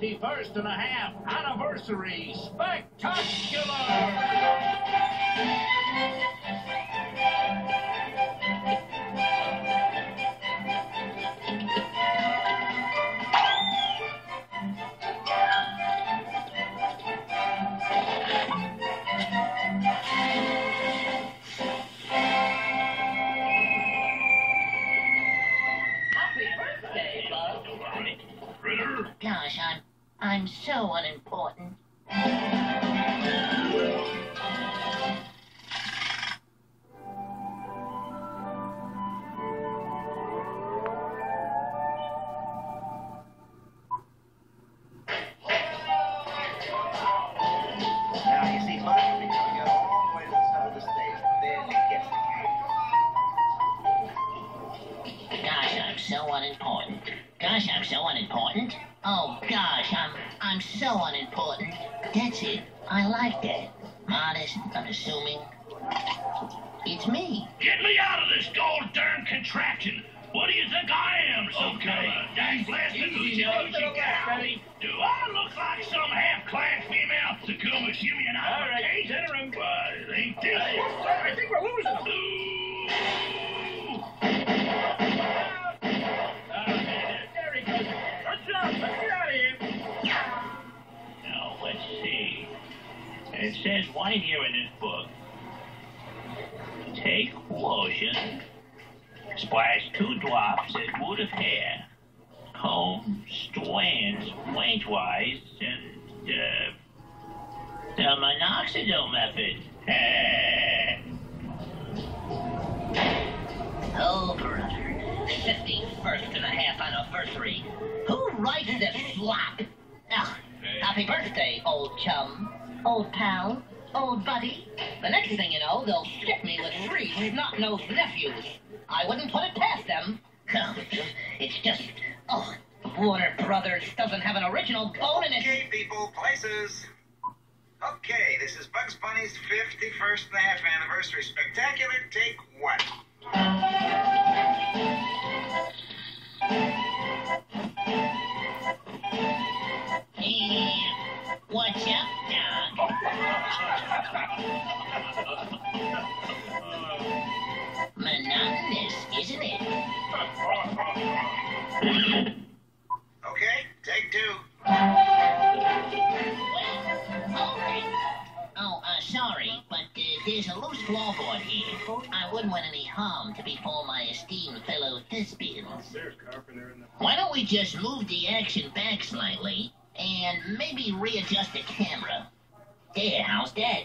51st and a half anniversary spectacular! Happy birthday, Bugs. Critter. Gosh, I'm I'm so unimportant. So unimportant. Gosh, I'm so unimportant. Oh gosh, I'm I'm so unimportant. That's it. I like that. Modest, unassuming. It's me. Get me out of this gold darn contraption. What do you think I am? Some Okay. kind of dang blasted It says right here in this book, take lotion, splash two drops at root of hair, comb strands lengthwise, and, uh, the minoxidil method. Oh, brother. 51st and a half anniversary. Who writes this slop? Ugh. Happy birthday, old chum. Old pal. Old buddy. The next thing you know, they'll stick me with three snot-nosed nephews. I wouldn't put it past them. It's just, oh, Warner Brothers doesn't have an original bone in it. Okay, people, places. Okay, this is Bugs Bunny's 51st and a half anniversary spectacular. Take one. There's a loose floorboard here. I wouldn't want any harm to befall my esteemed fellow thespians. Why don't we just move the action back slightly and maybe readjust the camera? There, how's that?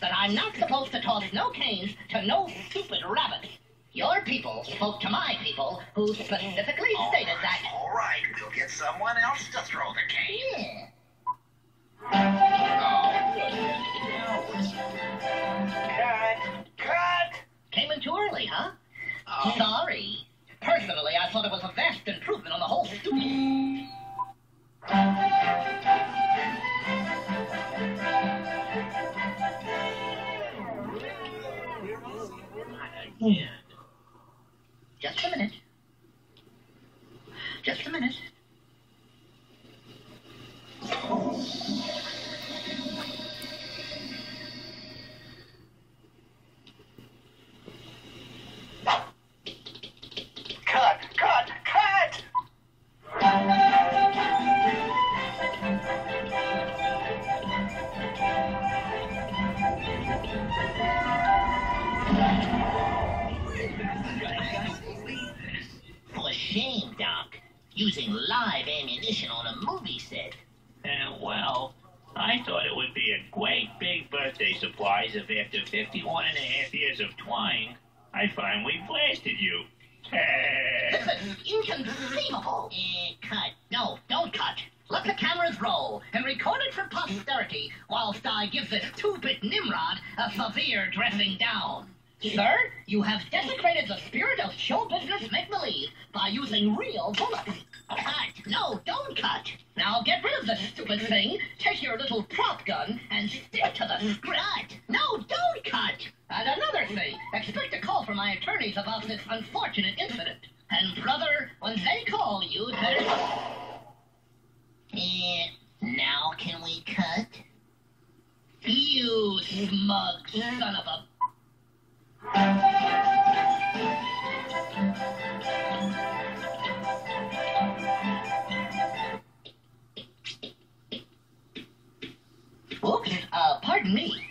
That I'm not supposed to toss no canes to no stupid rabbits. Your people spoke to my people, who specifically All stated right, that. All right, we'll get someone else to throw the cane. Yeah. Cut! Cut! Came in too early, huh? Uh, Sorry. Just a minute. Using live ammunition on a movie set. And well, I thought it would be a great big birthday surprise if after 51 and a half years of trying, I finally blasted you. Inconceivable. Eh, cut. No, don't cut. Let the cameras roll and record it for posterity whilst I give the two-bit Nimrod a severe dressing down. Sir, you have desecrated the spirit of show business make-believe by using real bullets. Cut! No, don't cut! Now get rid of the stupid thing, take your little prop gun, and stick to the script. No, don't cut! And another thing, expect a call from my attorneys about this unfortunate incident. And brother, when they call you, better... Eh, now can we cut? You smug son of a... Oops, uh, pardon me.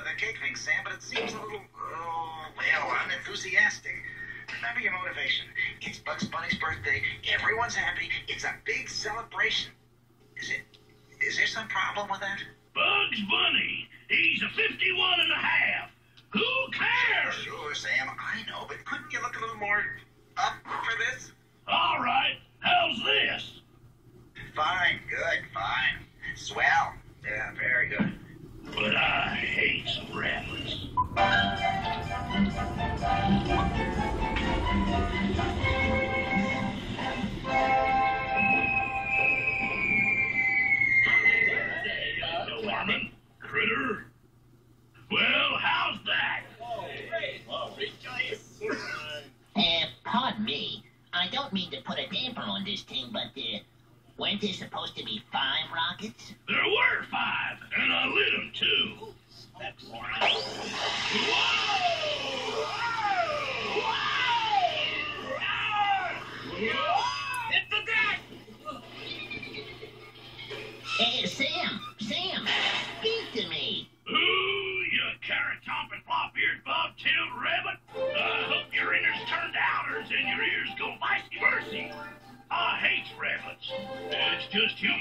Of the cake thing, Sam, but it seems a little, oh, well, unenthusiastic. Remember your motivation. It's Bugs Bunny's birthday. Everyone's happy. It's a big celebration. Is it, is there some problem with that? Bugs Bunny, he's a 51 and a half. This thing, but, uh, weren't there supposed to be five rockets? There were five, and I lit them too. Hit the deck! Hey, Sam! Sam! Speak to me! Ooh, you carrot flop eared, bob tailed rabbit. I hope your innards turn to outers and your ears go vice versa. Just human